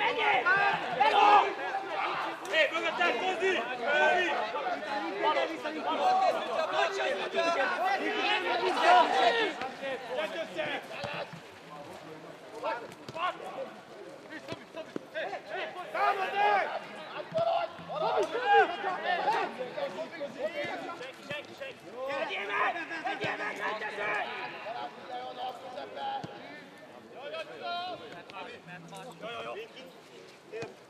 Menjél! Jó, jó, jó! Jó, jó, jó!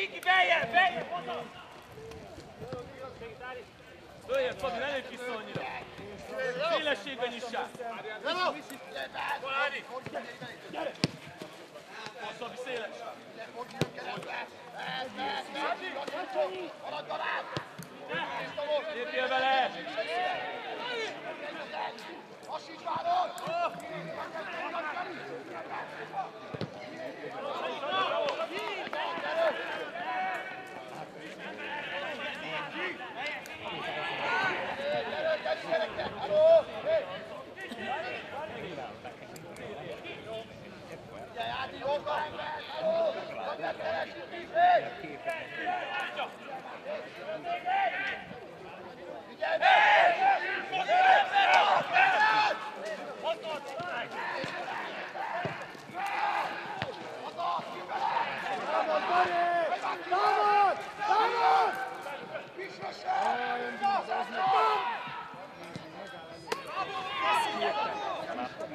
Viki, beljebb, beljebb, oda! Följebb, Fabi, ne lépj vissza annyira! Szélességbe nyissák! Kolári! Gyere! Fabi, széles! Lépjél vele! Lassíts már ott! Figyelj be!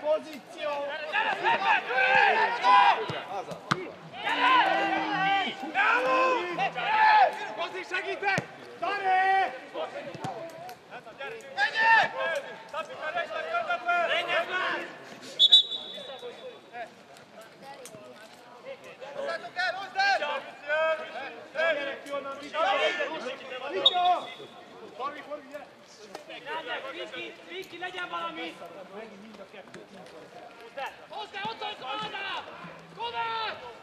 Pozíció! Gyere, gyere, gyere! Gyere! Gyere! Hozzá, ott az oldalá! Kovács!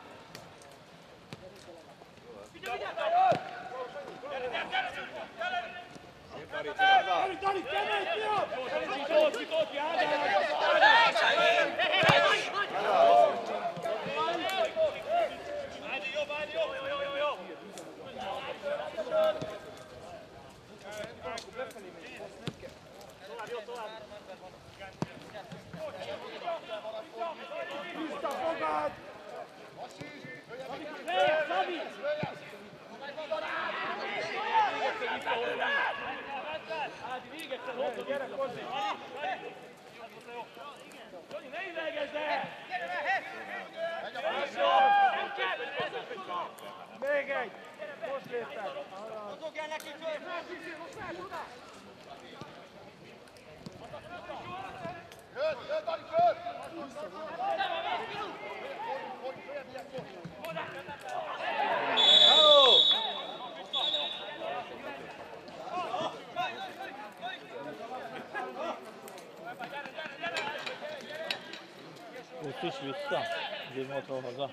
otthon haza.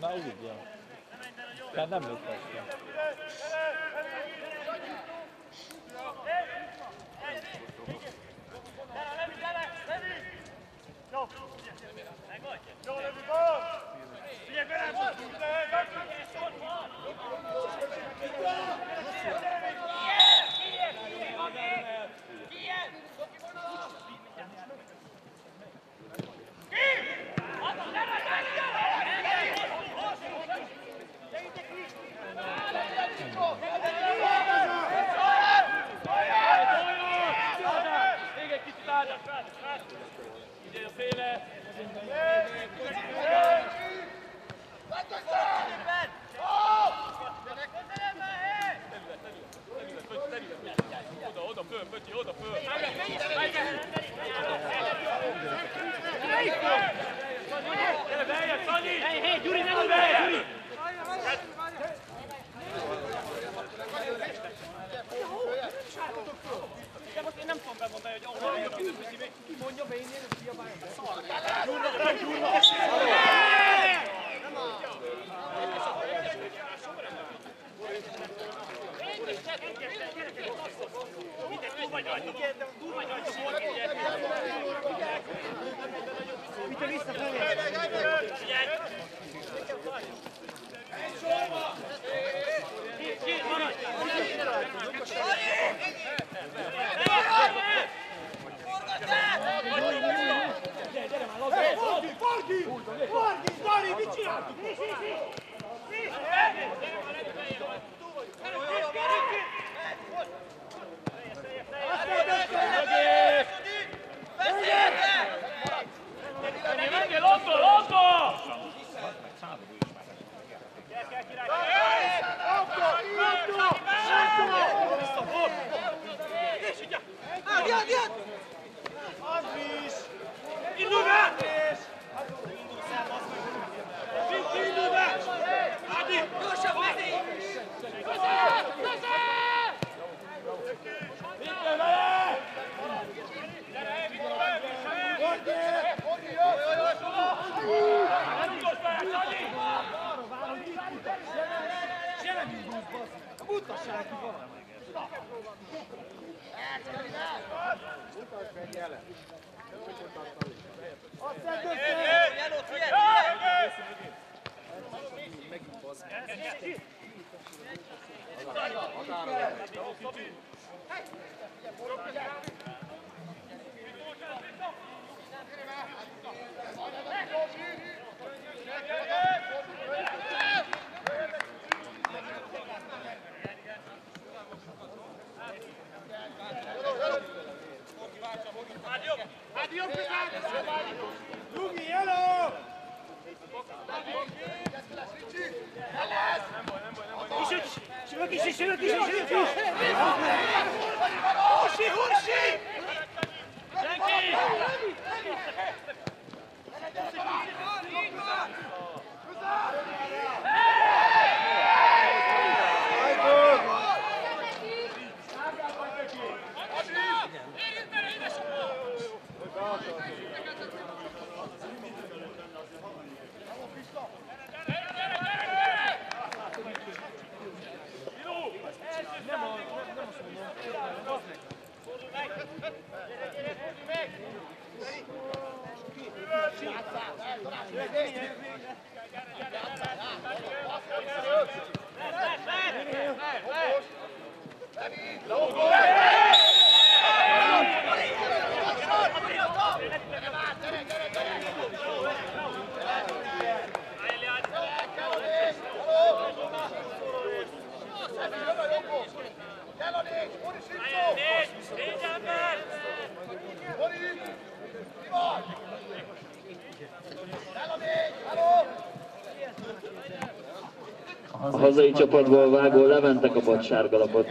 Na úgy, ja. Mert nem lőttek. Hazai csapatból vágó Levente kapott sárgalapot.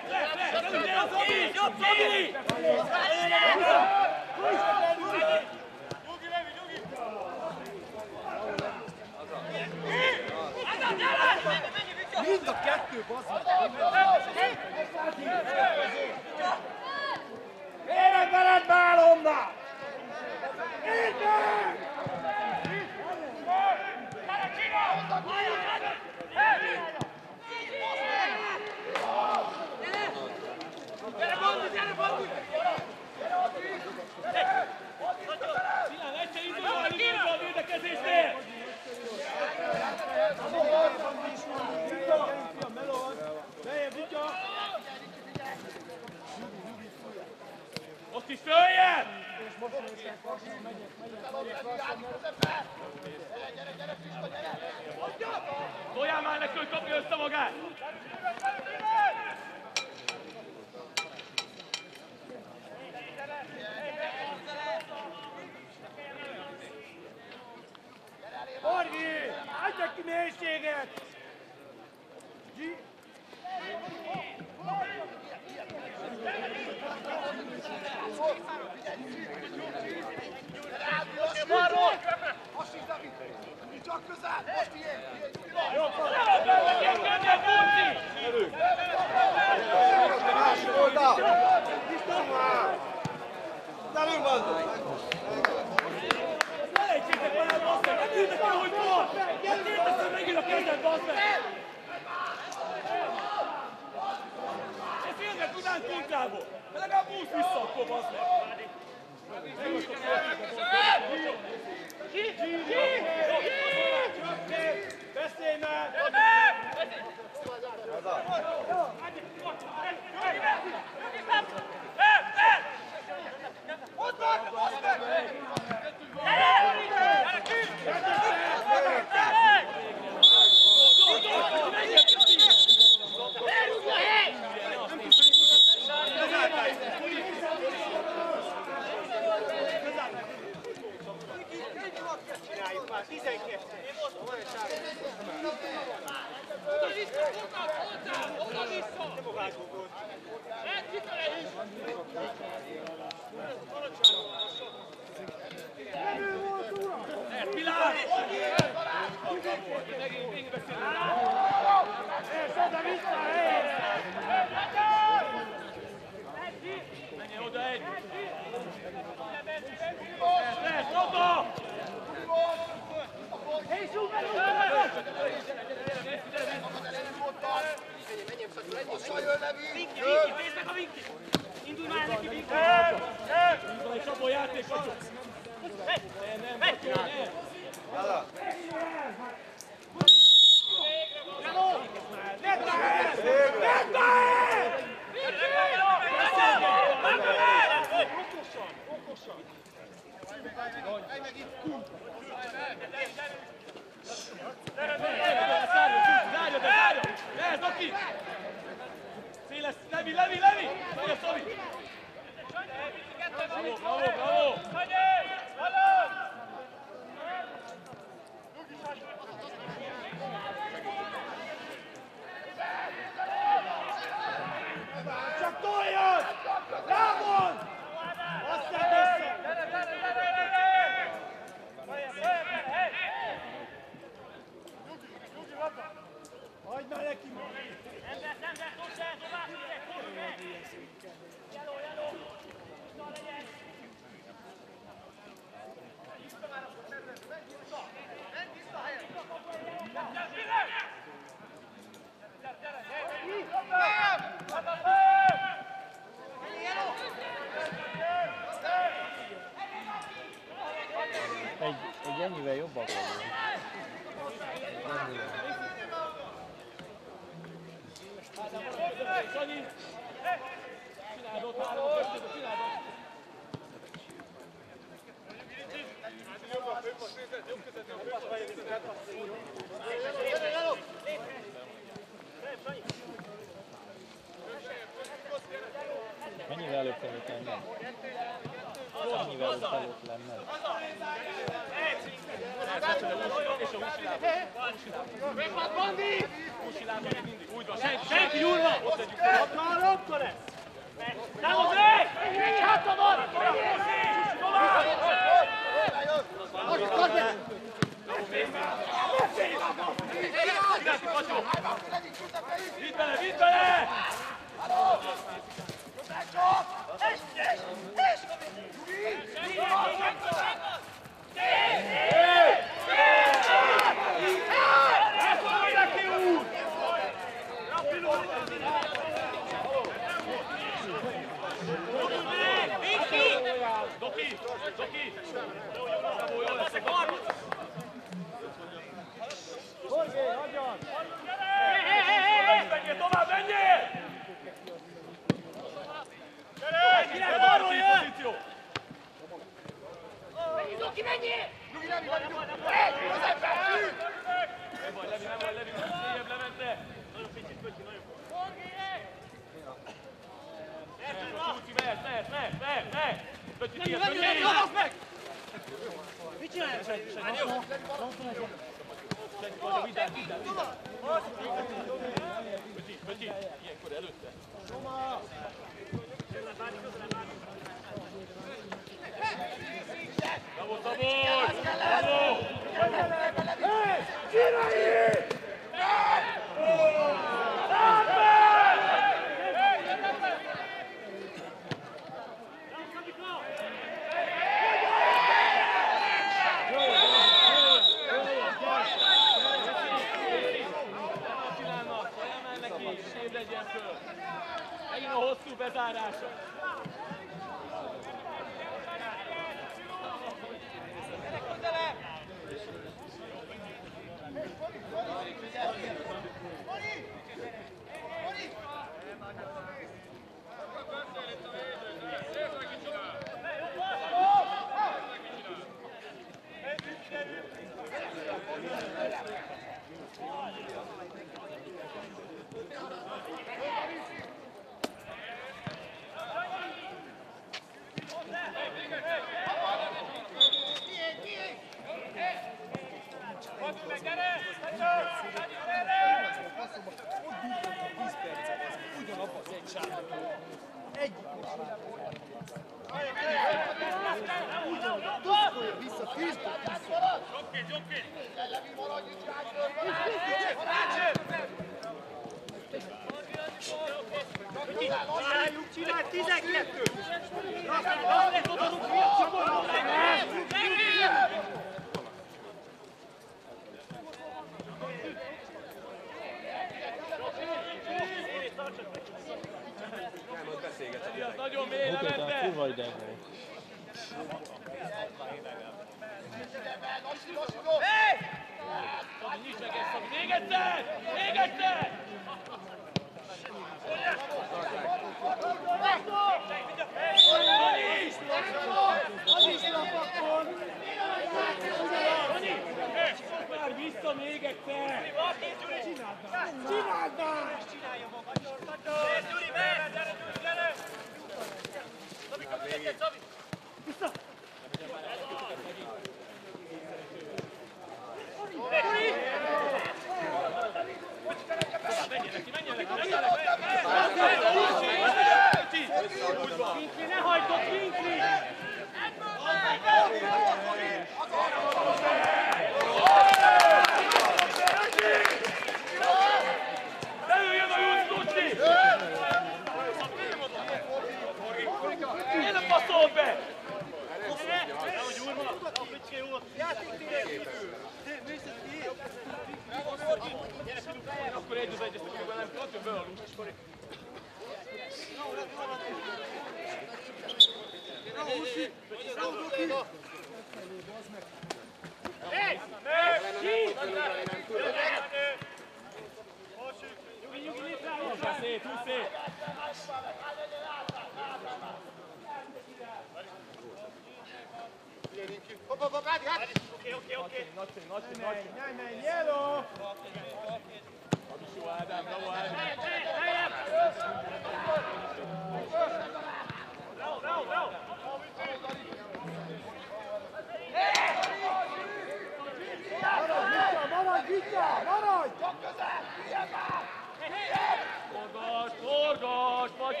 Hey,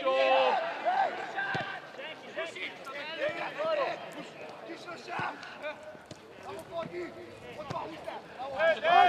Vamos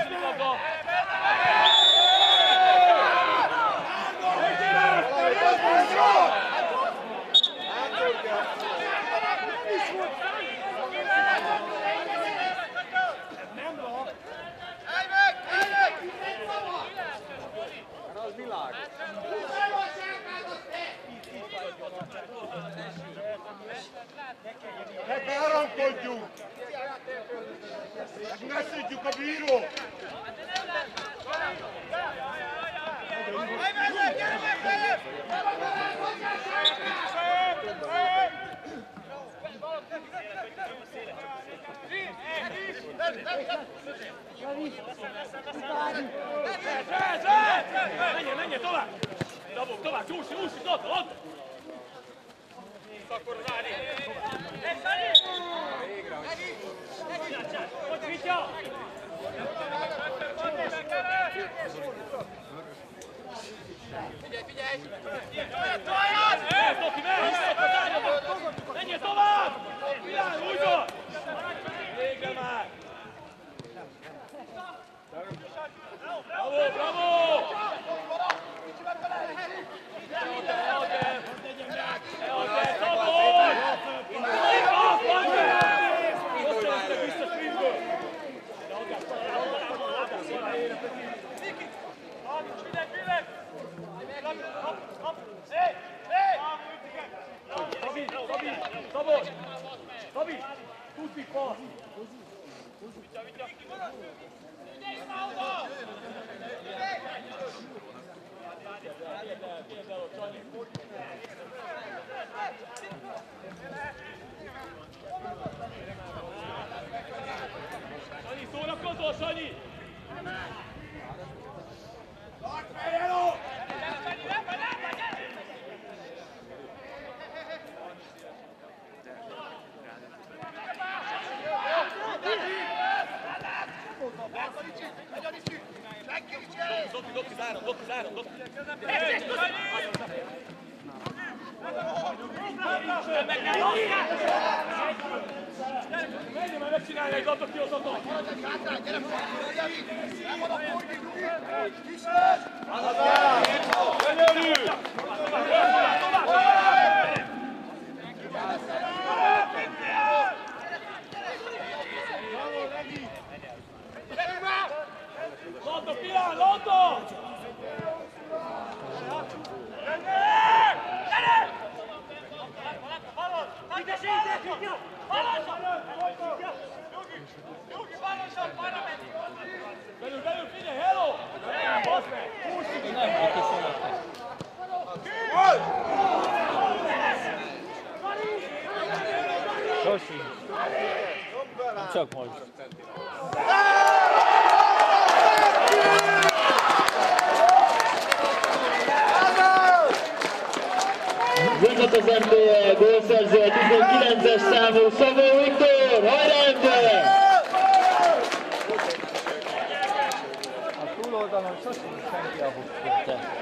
Meg ne Figyelj, figyelj! Toljad, toljad! Menj, Toki, menj! Visszak az ágyadba! Menjél tovább! Milán, húzza! Végre már! Bravo, bravo! Szabolcs! Szabi, tuti passz! Sanyi, szórakozol, Sanyi! Doki, doki, zárom, doki, zárom, doki. Menj, majd megcsinálja egy labda kihozatot! Gyönyörű! Labda, Pilán, labda! Belül, belül, figyelj, hello! Basz meg! Nem, aki szólott. Sosincs. Csak most. Jönnek az MBL gólszerző, 19-es számú Szabó Viktor, hajrá MBL! A túloldalon sosincs senki, ahol te.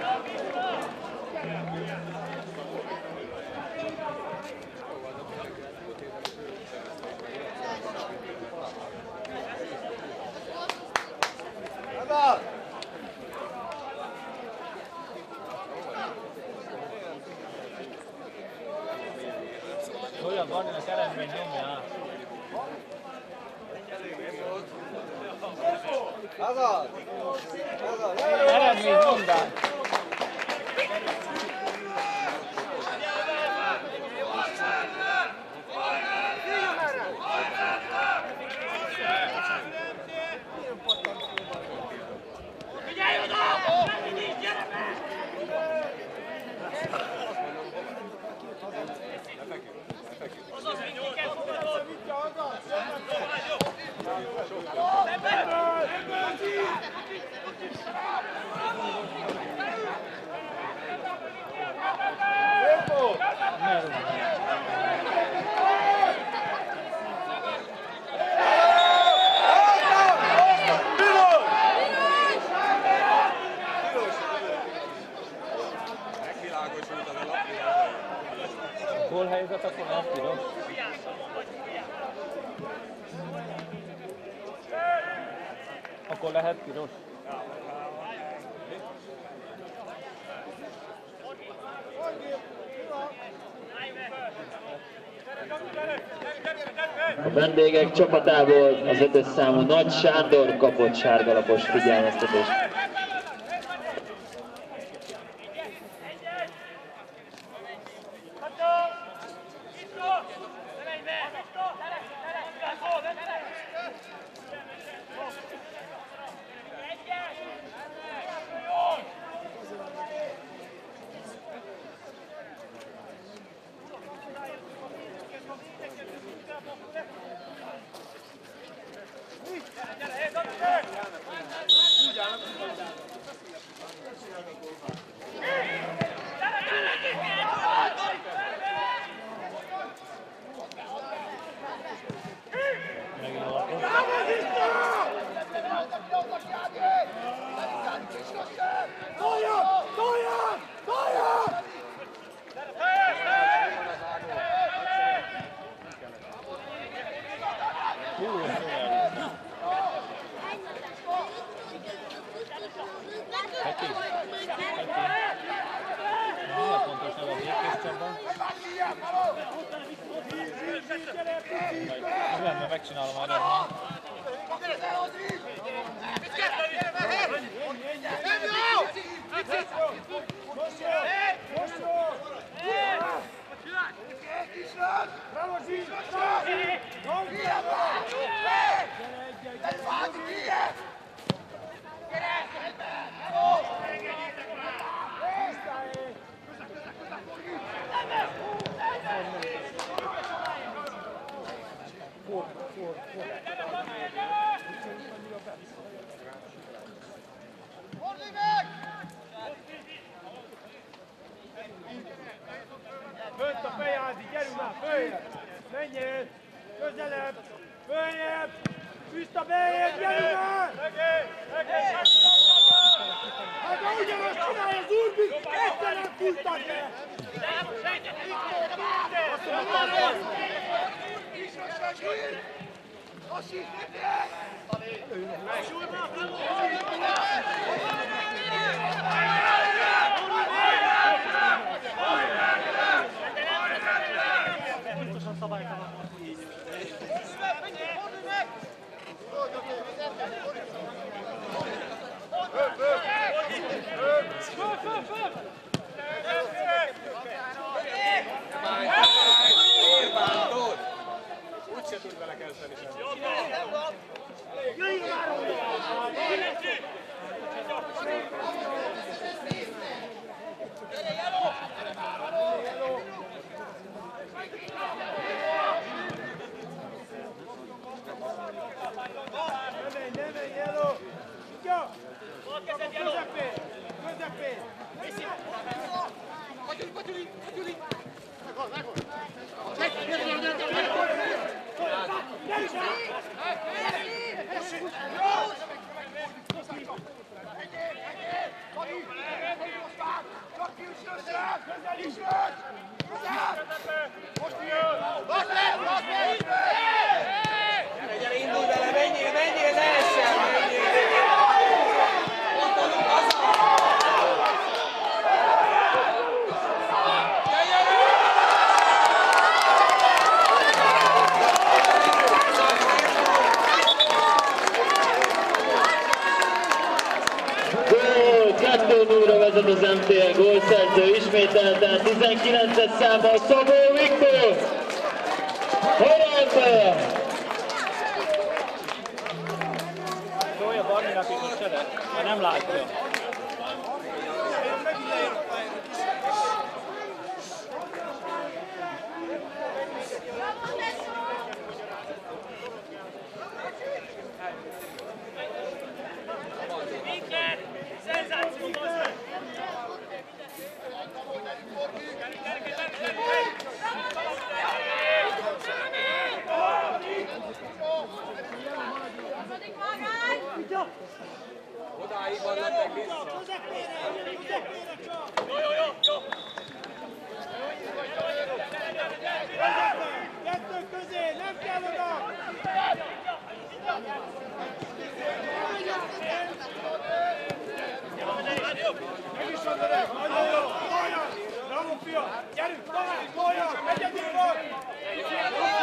vendégek csapatából az ötös számú Nagy Sándor kapott sárgalapos figyelmeztetést. Thank you. ya, ya. Vezet az MTL gólszerző ismételten 19-es számmal Szabó Viktor! Harangba! Szólja Barninak mert nem látja. Odáig van lettek vissza. Jó, jó, jó, jó! Kettő közé, nem kell oda! Meg is van öreg, nagyon jó! Golyan! Bravo, fia! Gyerünk, tovább, golyan! Egyedik gól!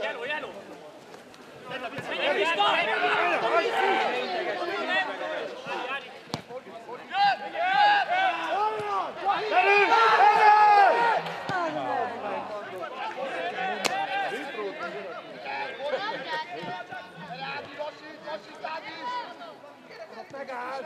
Jeló, jeló! Krista! Megáll!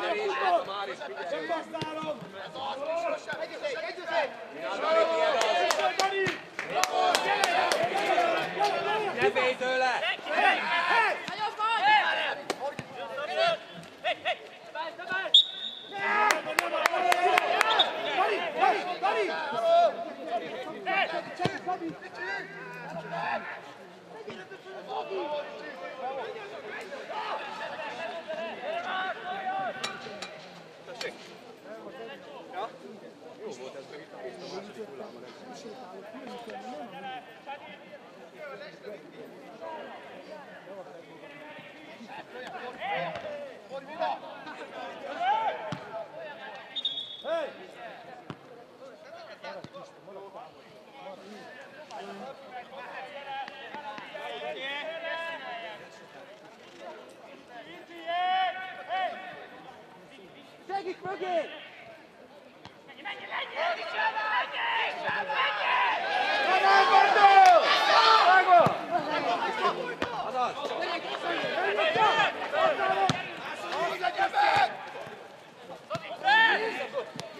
Nem föl, Dani, a futott! Nem használom! Föl, Dani! Ne félj tőle! Dani, Dani, Dani! Hey! Segíts mögé!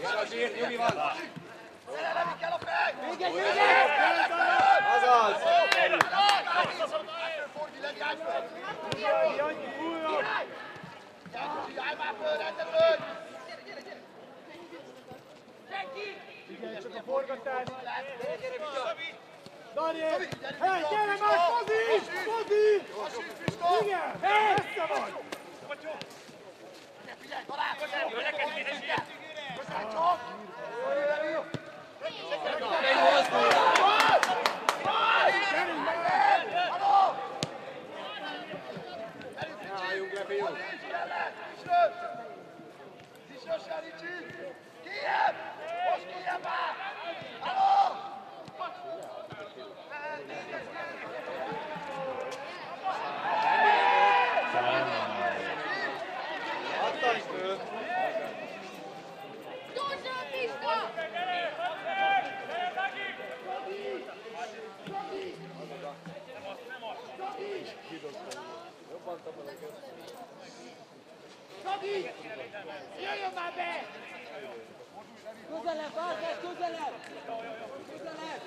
Jön a zsírt, Nyugi van! Jaj, újra! Figyelj csak a forgatás! Dani! Hely, gyere már, Fazi! Fazi! Igen! Messze vagy! Gyorsan, Jöjjön már be! Közelebb, Várkás, közelebb! Közelebb!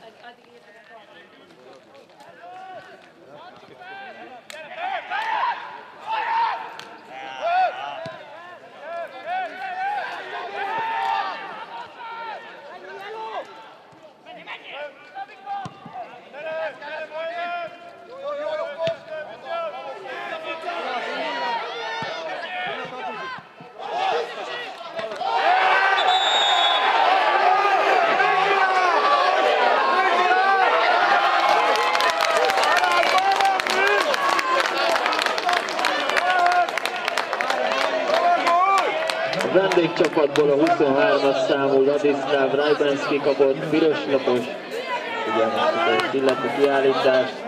A vendégcsapatból a 23-as számú Ladislav Rajbanski kapott piros lapos, ugye illetve kiállítást.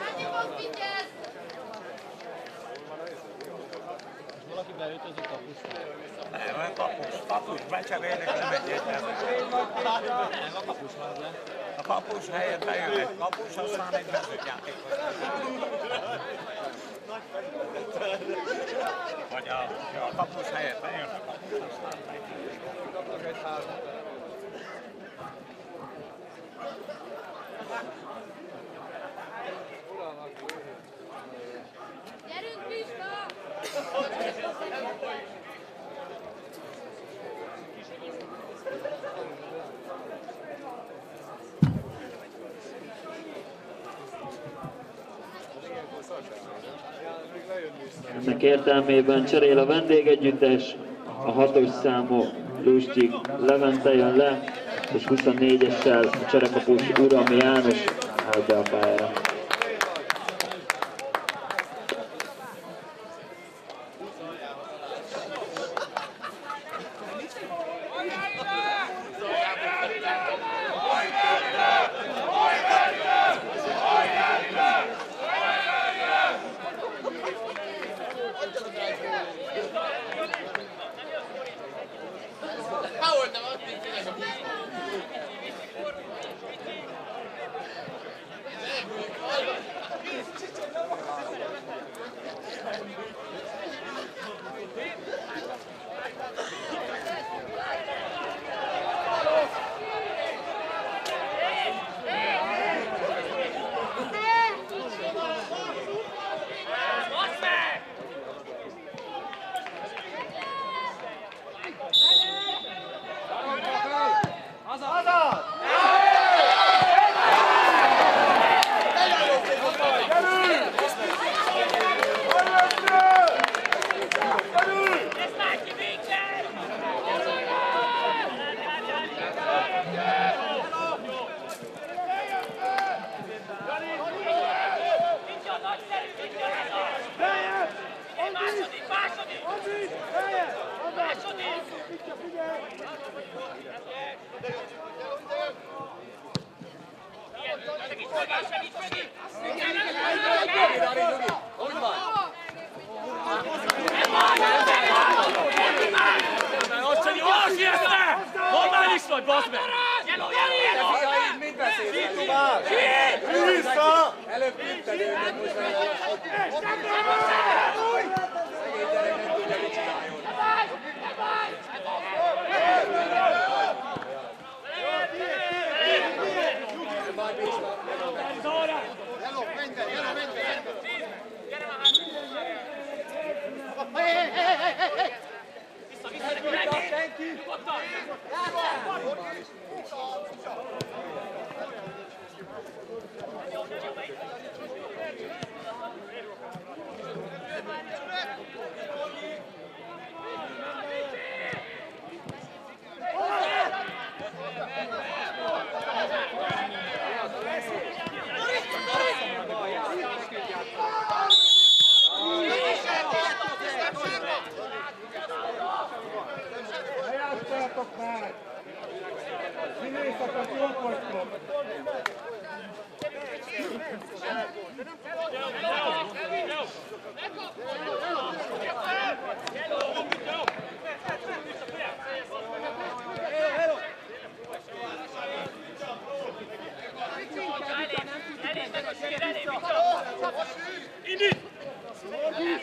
Hányan figyelsz? Valaki beöltözik a pusztára. Nem, kapus, kapus, becserélnek, nem egyértelmű. Nem, a kapus van le. A kapus helyett bejönnek, kapus, aztán egy mezőjátékos. Vagy a, a kapus helyett bejön a kapus, aztán megy. Gyerünk, Ennek értelmében cserél a vendégegyüttes, a hatos számú Lustig Levente jön le, és 24-essel a cserekapus Uralmi János be a pályára. Előbb küldted őnek most már ott. Szegény gyerek nem tudja, mit csináljon. Senki! Nyugodtan! Nyugodtan! Színészakat jókoltok! Indít! Indít!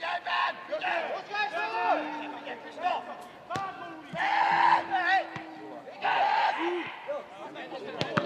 jij bent! Jij bent! Jij bent! Jij bent! Jij bent!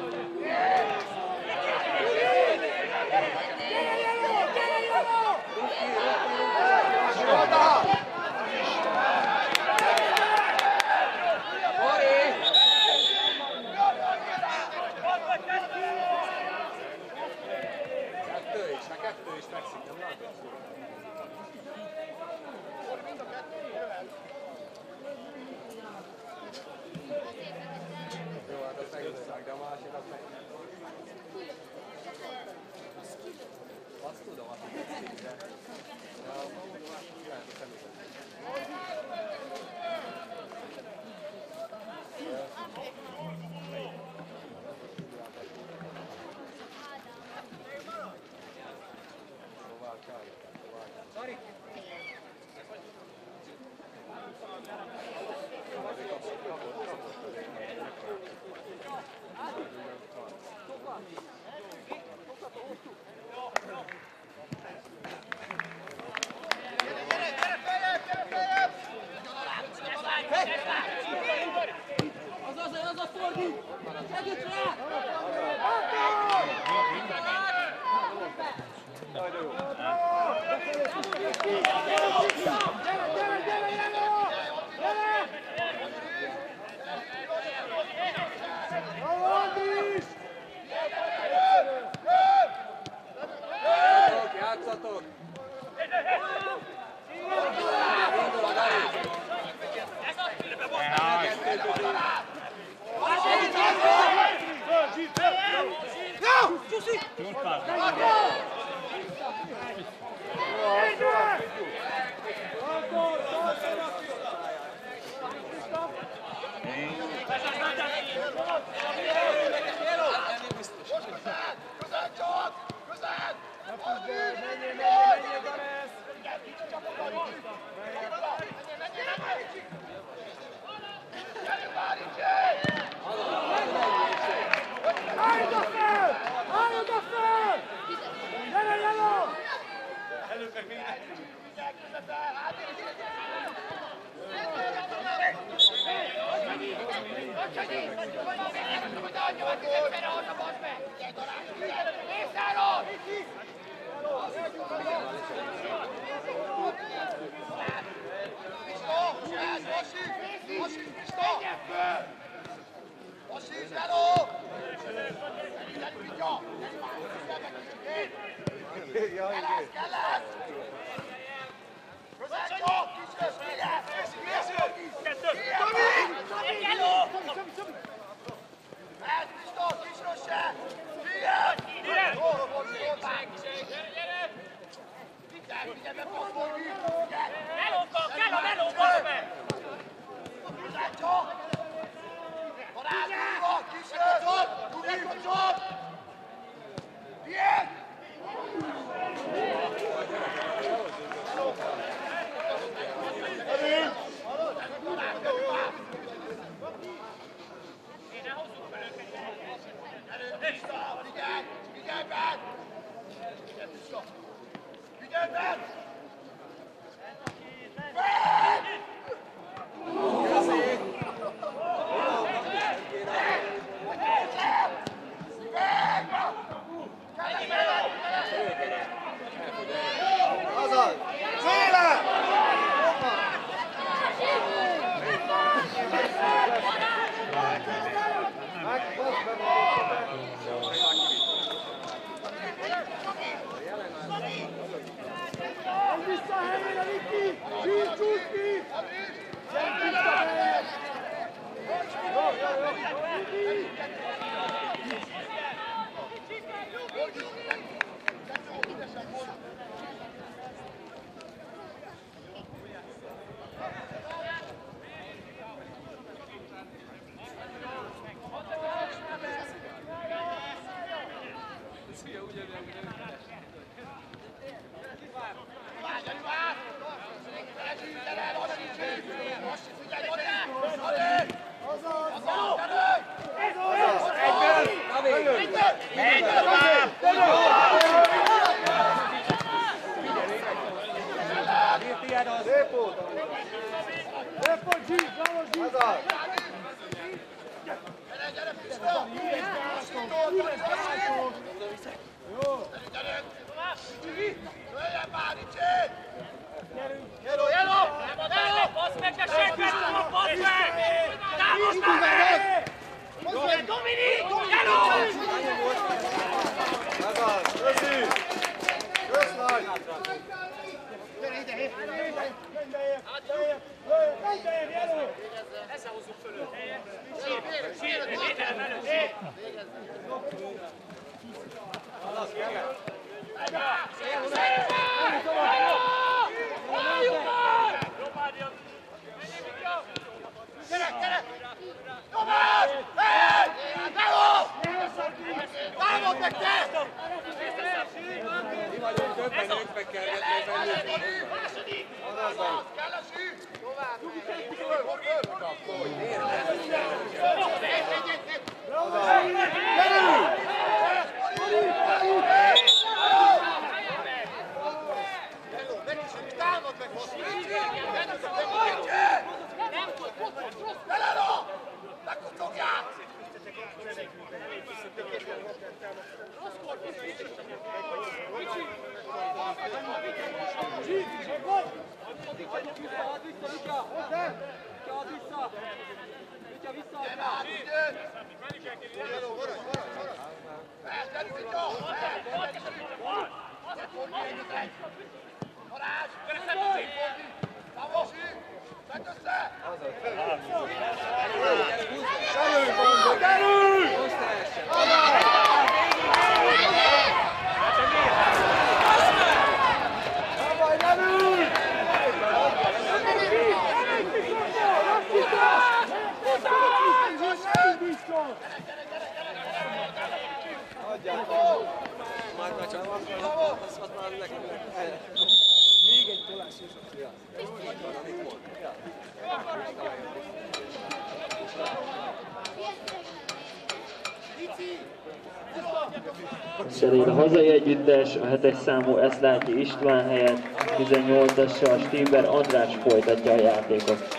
együttes, a hetes számú Eszlágyi István helyett 18-assal Stíber András folytatja a játékot.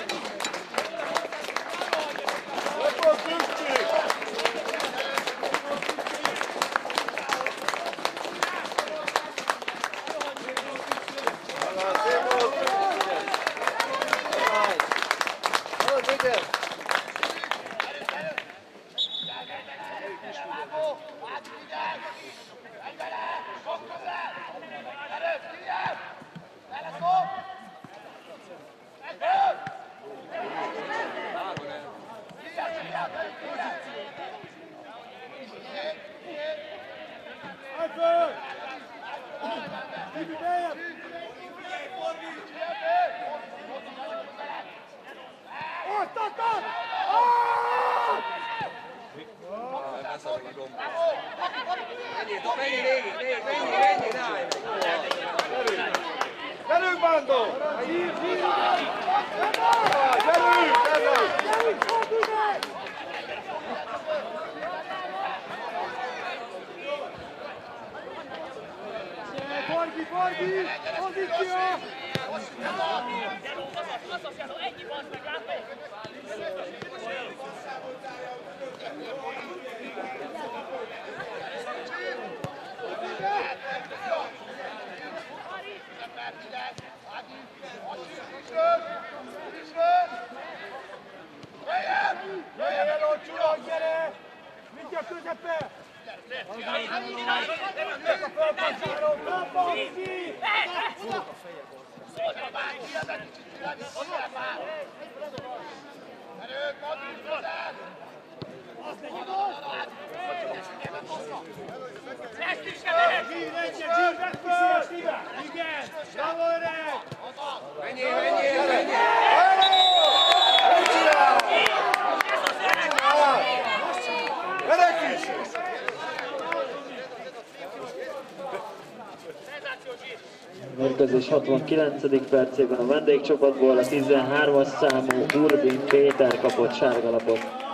mérkőzés 69. percében a vendégcsapatból a 13-as számú Urbin Péter kapott sárgalapot.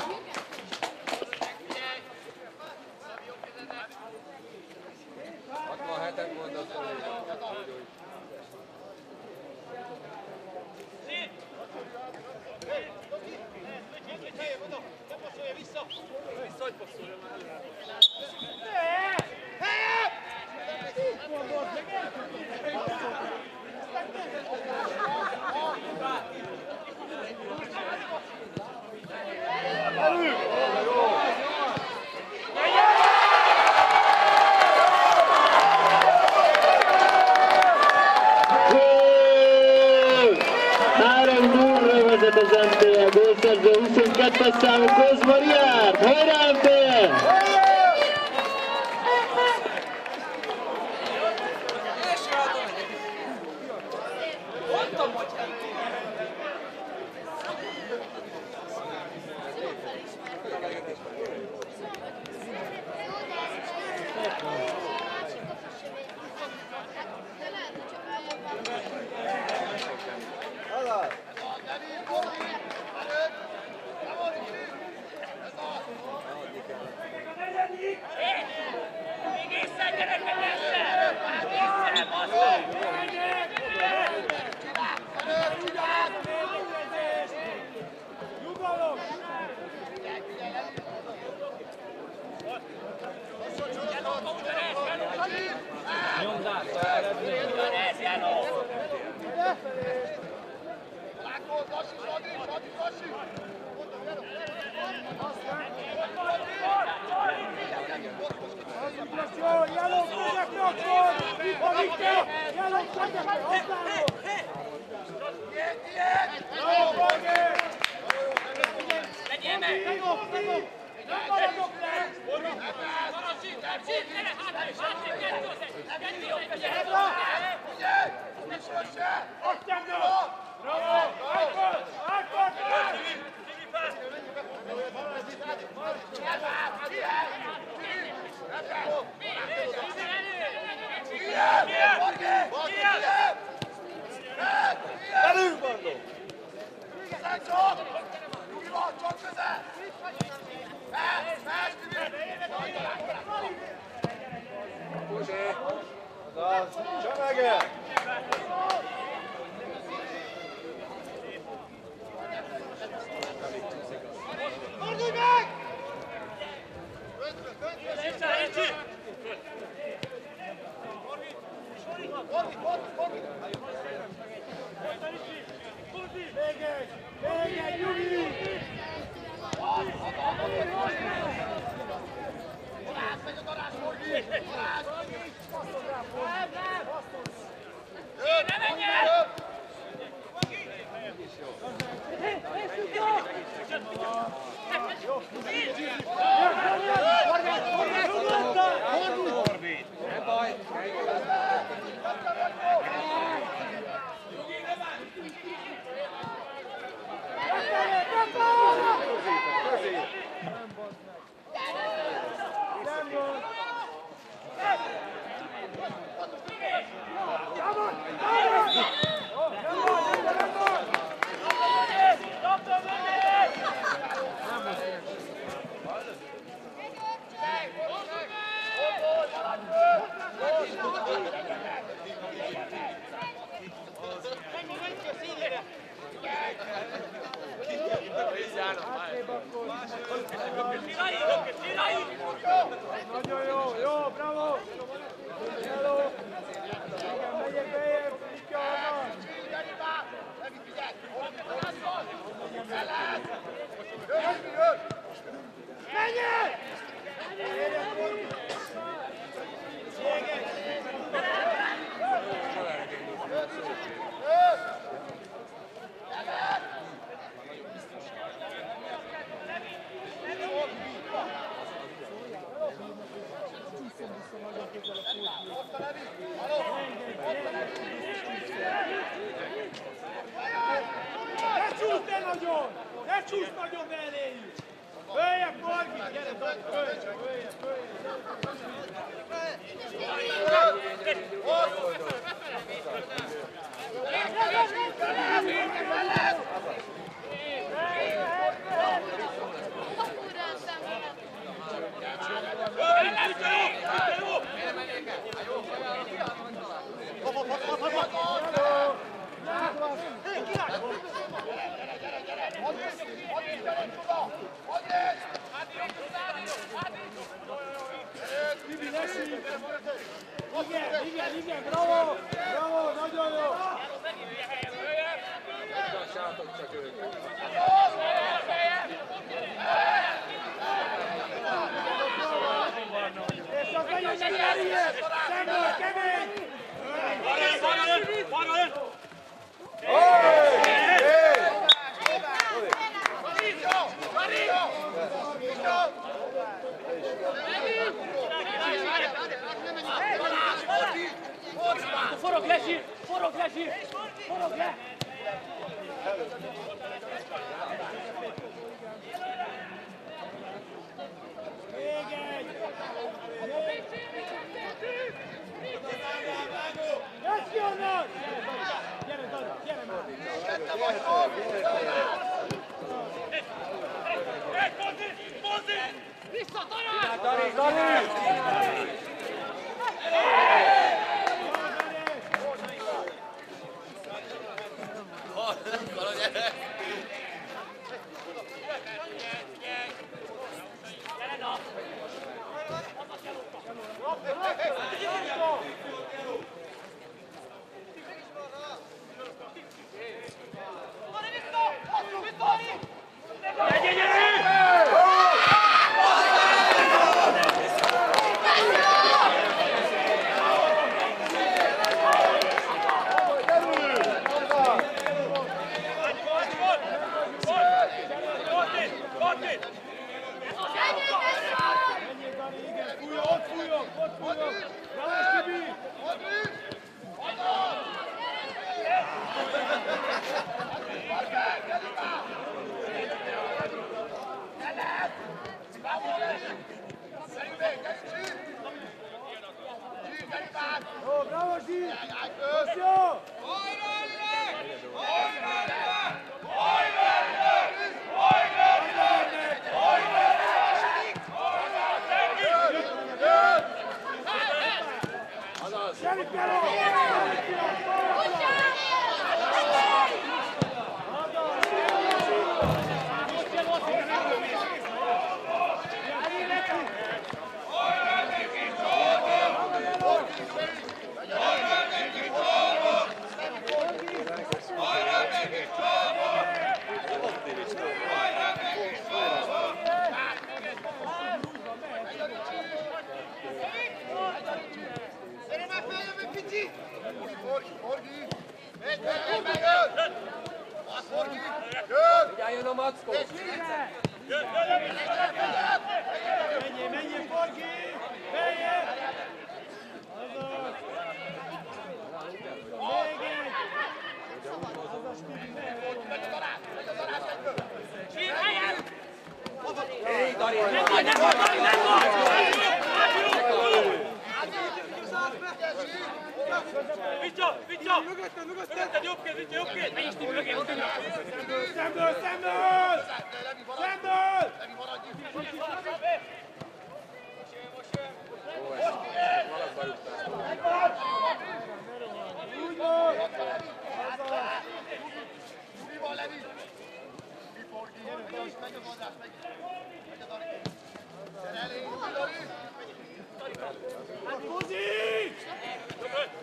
Forog le, Zsír! Forog le, Zsír! Forog le! Még egy! Jössz ki onnan! Gyere, Dani, gyere már! Vissza, Tarás! Menjél, Dani, igen! Fújjon, ott fújjon, ott fújjon! Bravo, Tibi! Jó, bravo, Zsír! Most jó! Gyere, gyere! Figyeljen a mackó! Menjél, menjél, Forgi! Menjél! Azaz! Még egy! Azaz, Tibi, mehet! Vitya, Vitya! Mögötted jobb kéz, Vitya, jobb kéz! Menj is, Tibi, mögé, mögé! Szemből, szemből! Szemből! Úgy van! Azaz! Hát Kozi! Kozi! Ah! Hogyha megy, akkor! Ennyi a már!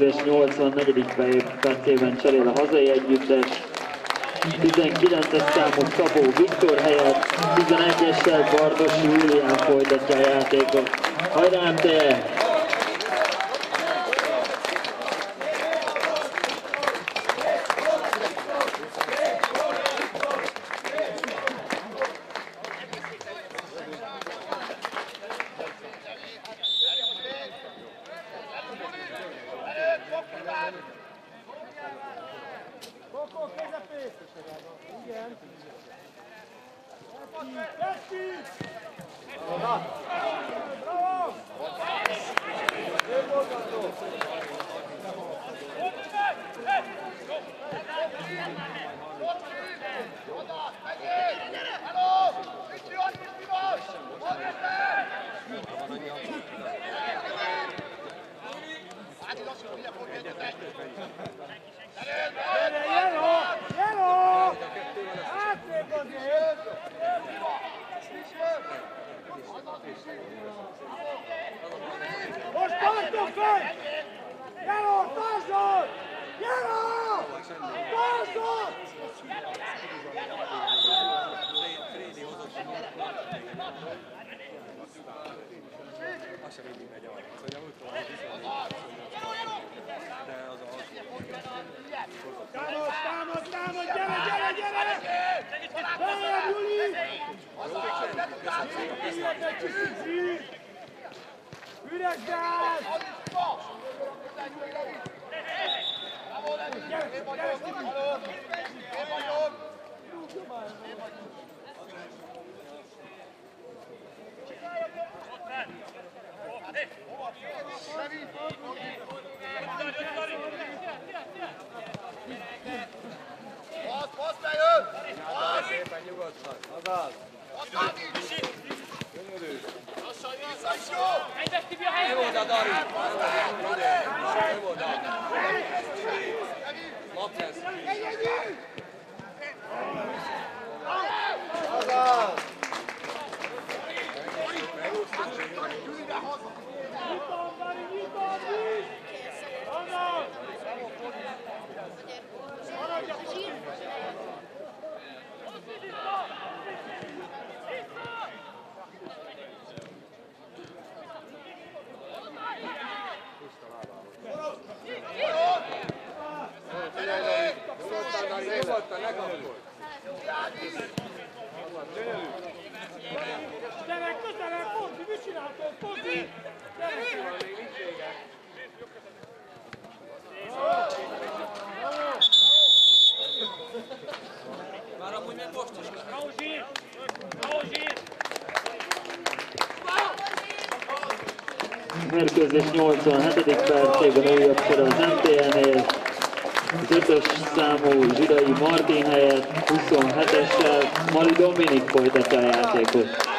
Mérkőzés 84. percében cserél a hazai együttes. 19-es számú Szabó Viktor helyett 11-essel Bardos Júlián folytatja a játékot. Hajrá MTE! Vissza is jó! Jó oda, Dari. Jó oda. Lapesz. Azaz. Nyitom, Dani, nyitom, nyisd! Anna! Figyelj, Dari. Nyugodtan, Dari. Nyugodtan, ne kapkodj. Gyere, közelebb, Fonzi, mit csináltad, Fonzi? Gyere! Még nincs vége. Már amúgy meg most is. Bravo, Zsír! Bravo, Zsír! Mérkőzés 87. percében újabb csere az MTN-nél. Az ötös számú Zsidai Martin helyett 27-essel Mali Dominik folytatja a játékot.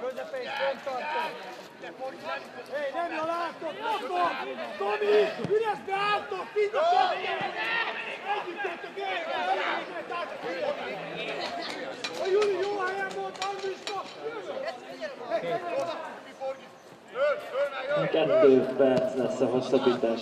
Közepén, föntartó! Hé, nem jól láttok, Tomi! Tomi! Üres be álltok, figyelj! Együttetek, A Júli jó helyen volt, Andriska! Kettő perc lesz a hosszabbítás.